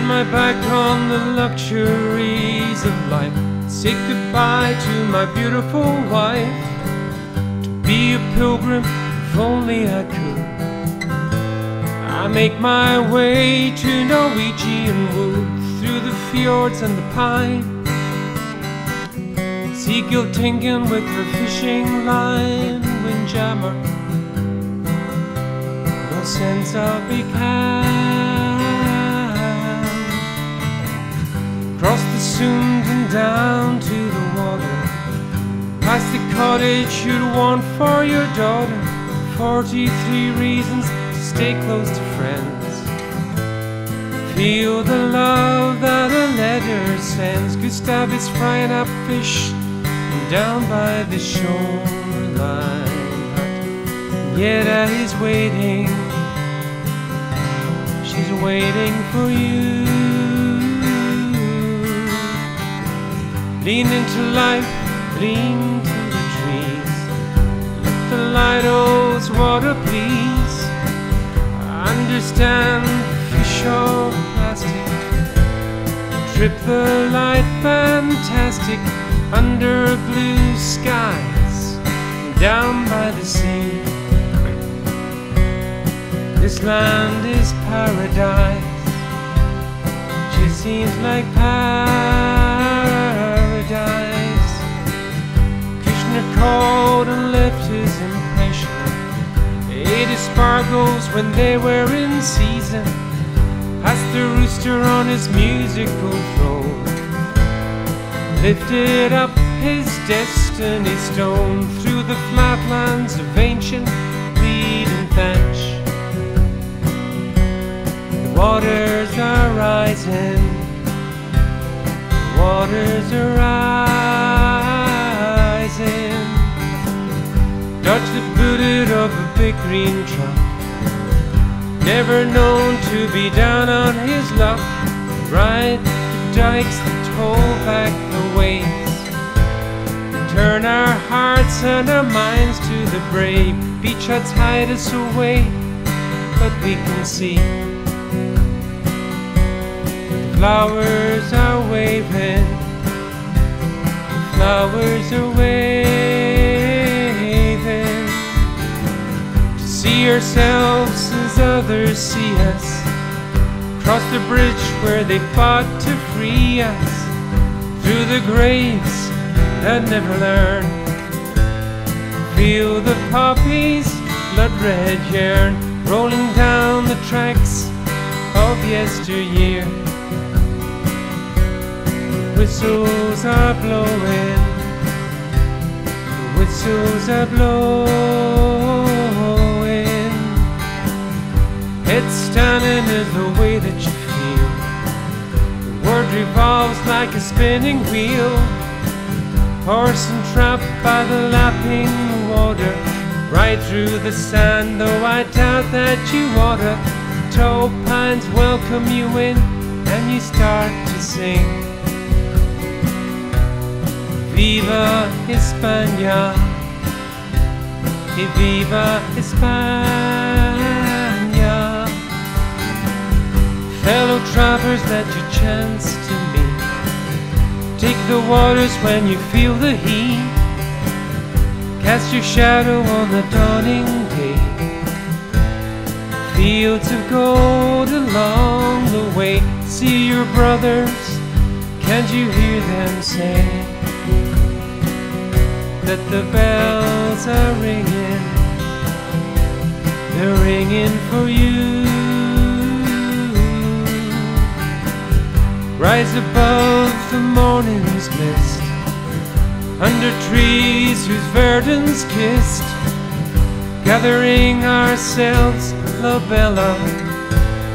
Turn my back on the luxuries of life. Say goodbye to my beautiful wife. To be a pilgrim, if only I could. I make my way to Norwegian wood through the fjords and the pine. See Gyltingen with her fishing line, Windjammer. No sense of be Sund and down to the water. Past the cottage you'd want for your daughter. 43 reasons to stay close to friends. Feel the love that a letter sends. Gustav is frying up fish down by the shoreline. Yet he's waiting. She's waiting for you. Lean into life, lean to the trees. Let the Lido's water, please. Understand fish or plastic. Trip the light fantastic under blue skies down by the sea. This land is paradise. Just seems like paradise. Called and left his impression. Ate espargos when they were in season. Passed the rooster on his musical throne. Lifted up his destiny stone through the flatlands of ancient reed and thatch. The waters are rising, the waters are rising. Dodge the booted of a big green truck, never known to be down on his luck. Ride the dikes that toll back the waves. Turn our hearts and our minds to the brave. Beach huts hide us away, but we can see. The flowers are waving, the flowers are waving. Ourselves as others see us. Cross the bridge where they fought to free us. Through the graves that never learn. Feel the poppies, blood red yarn, rolling down the tracks of yesteryear. Whistles are blowing, whistles are blowing. Head standing is the way that you feel. The word revolves like a spinning wheel. Horse and trap by the lapping water. Right through the sand, though I doubt that you oughta. Tall pines welcome you in, and you start to sing. Viva España, viva España. Fellow travelers that you chance to meet. Take the waters when you feel the heat. Cast your shadow on the dawning day. Fields of gold along the way. See your brothers, can't you hear them say that the bells are ringing? They're ringing for you. Rise above the morning's mist, under trees whose verdance kissed, gathering ourselves, La Bella,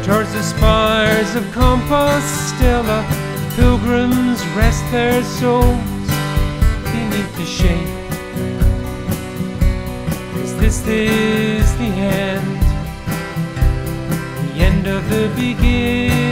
towards the spires of Compostela. Pilgrims rest their souls beneath the shade. Is this is the end, the end of the beginning?